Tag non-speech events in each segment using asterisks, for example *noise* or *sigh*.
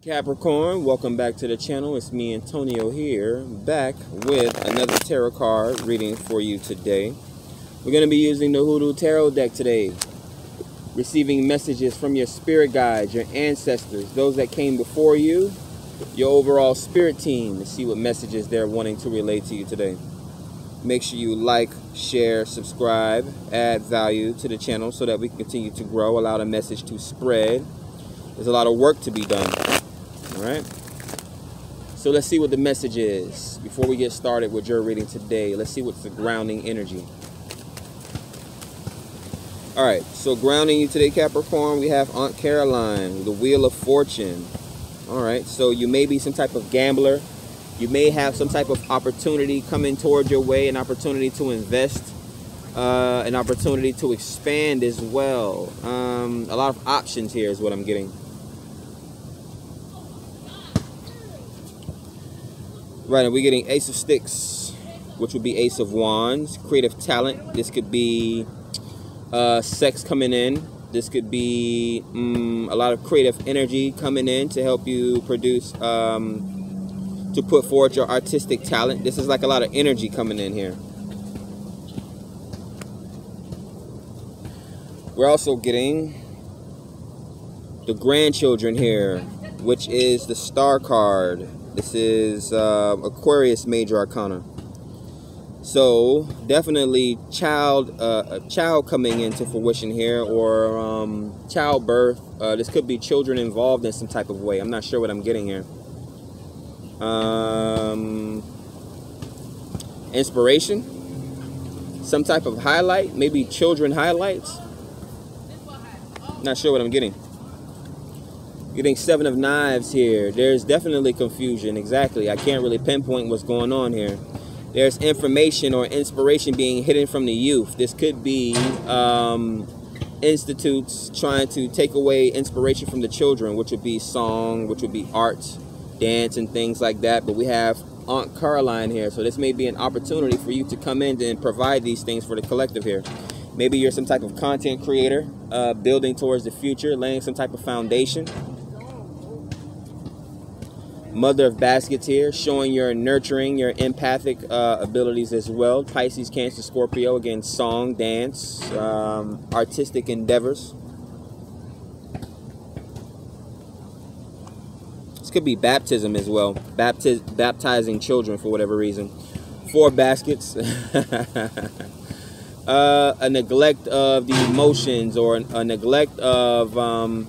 Capricorn, welcome back to the channel. It's me, Antonio, here, back with another tarot card reading for you today. We're going to be using the Hoodoo Tarot deck today, receiving messages from your spirit guides, your ancestors, those that came before you, your overall spirit team, to see what messages they're wanting to relate to you today. Make sure you like, share, subscribe, add value to the channel so that we can continue to grow, allow the message to spread. There's a lot of work to be done. Right. So let's see what the message is before we get started with your reading today. Let's see what's the grounding energy. All right. So grounding you today, Capricorn, we have Aunt Caroline, the Wheel of Fortune. All right. So you may be some type of gambler. You may have some type of opportunity coming toward your way, an opportunity to invest, uh, an opportunity to expand as well. Um, a lot of options here is what I'm getting. Right, and we're getting Ace of Sticks, which would be Ace of Wands. Creative talent. This could be uh, sex coming in. This could be um, a lot of creative energy coming in to help you produce, um, to put forward your artistic talent. This is like a lot of energy coming in here. We're also getting the grandchildren here, which is the star card. This is uh, Aquarius Major Arcana. So definitely child, uh, a child coming into fruition here, or um, childbirth. Uh, this could be children involved in some type of way. I'm not sure what I'm getting here. Um, inspiration, some type of highlight, maybe children highlights. Not sure what I'm getting. Getting seven of knives here. There's definitely confusion. Exactly. I can't really pinpoint what's going on here. There's information or inspiration being hidden from the youth. This could be um, institutes trying to take away inspiration from the children, which would be song, which would be art, dance, and things like that. But we have Aunt Caroline here. So this may be an opportunity for you to come in and provide these things for the collective here. Maybe you're some type of content creator, uh, building towards the future, laying some type of foundation. Mother of Baskets here, showing your nurturing, your empathic uh, abilities as well. Pisces, Cancer, Scorpio, again, song, dance, um, artistic endeavors. This could be baptism as well. Baptiz baptizing children for whatever reason. Four baskets. *laughs* uh, a neglect of the emotions or a neglect of, um,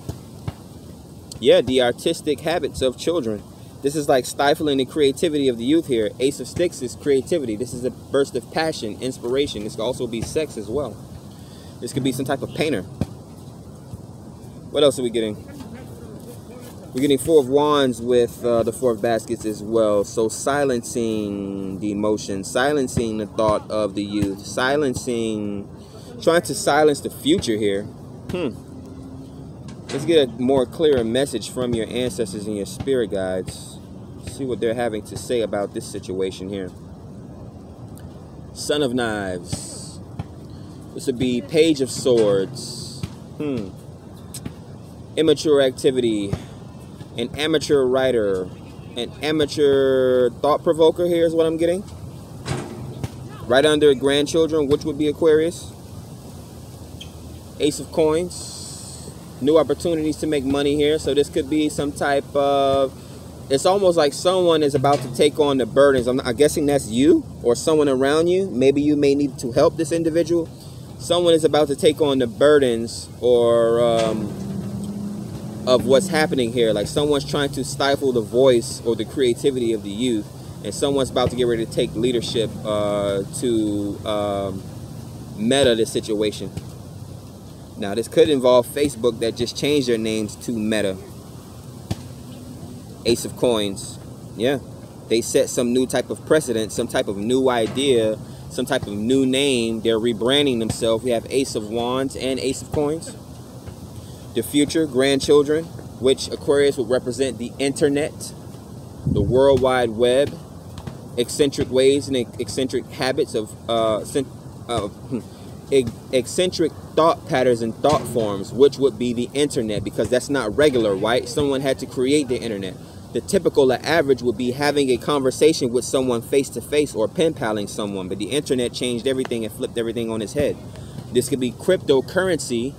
yeah, the artistic habits of children. This is like stifling the creativity of the youth here. Ace of Sticks is creativity. This is a burst of passion, inspiration. This could also be sex as well. This could be some type of painter. What else are we getting? We're getting Four of Wands with uh, the Four of Baskets as well. So silencing the emotion, silencing the thought of the youth, silencing, trying to silence the future here. Hmm. Let's get a more clearer message from your ancestors and your spirit guides. See what they're having to say about this situation here. Son of Knives. This would be Page of Swords. Hmm. Immature activity an amateur writer, an amateur thought provoker here is what I'm getting. Right under grandchildren, which would be Aquarius. Ace of coins. New opportunities to make money here. So this could be some type of it's almost like someone is about to take on the burdens. I'm, I'm guessing that's you or someone around you. Maybe you may need to help this individual. Someone is about to take on the burdens or um, of what's happening here. Like someone's trying to stifle the voice or the creativity of the youth, and someone's about to get ready to take leadership uh, to um, meta this situation. Now, this could involve Facebook that just changed their names to Meta. Ace of Coins. Yeah. They set some new type of precedent, some type of new idea, some type of new name. They're rebranding themselves. We have Ace of Wands and Ace of Coins the future grandchildren, which Aquarius would represent the internet, the World Wide Web, eccentric ways and eccentric habits of uh, uh, eccentric thought patterns and thought forms, which would be the internet, because that's not regular, right? Someone had to create the internet. The typical, the average would be having a conversation with someone face to face or pen paling someone, but the internet changed everything and flipped everything on its head. This could be cryptocurrency.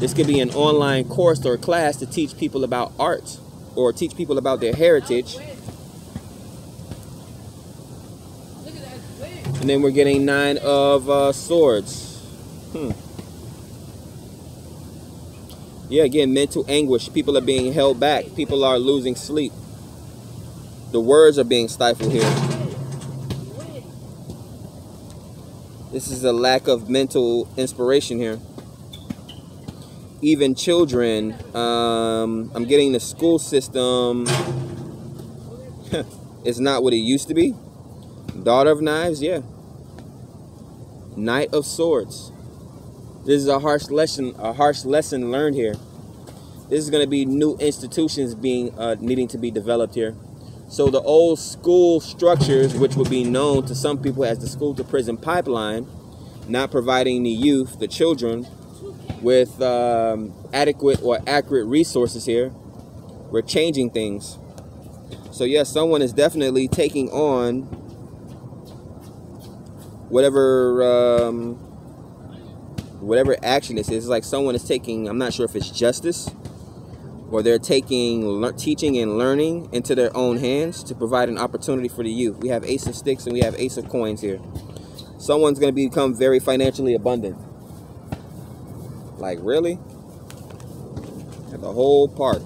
This could be an online course or class to teach people about art or teach people about their heritage. And then we're getting nine of uh, swords. Hmm. Yeah, again, mental anguish. People are being held back. People are losing sleep. The words are being stifled here. This is a lack of mental inspiration here. Even children, um, I'm getting the school system *laughs* is not what it used to be. Daughter of Knives, yeah. Knight of Swords. This is a harsh lesson, a harsh lesson learned here. This is going to be new institutions being uh, needing to be developed here. So the old school structures, which would be known to some people as the school to prison pipeline, not providing the youth, the children, with um, adequate or accurate resources here. We're changing things. So yes, someone is definitely taking on whatever um, whatever action this is. It's like someone is taking. I'm not sure if it's justice or they're taking teaching and learning into their own hands to provide an opportunity for the youth. We have Ace of Sticks and we have Ace of Coins here. Someone's going to become very financially abundant. Like really? At the whole park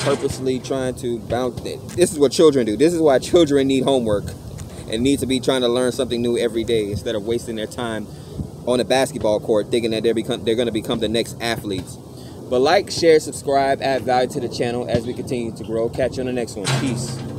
purposely trying to bounce it. This is what children do. This is why children need homework and need to be trying to learn something new every day instead of wasting their time on a basketball court thinking that they're become they're going to become the next athletes. But like, share, subscribe, add value to the channel as we continue to grow. Catch you on the next one. Peace.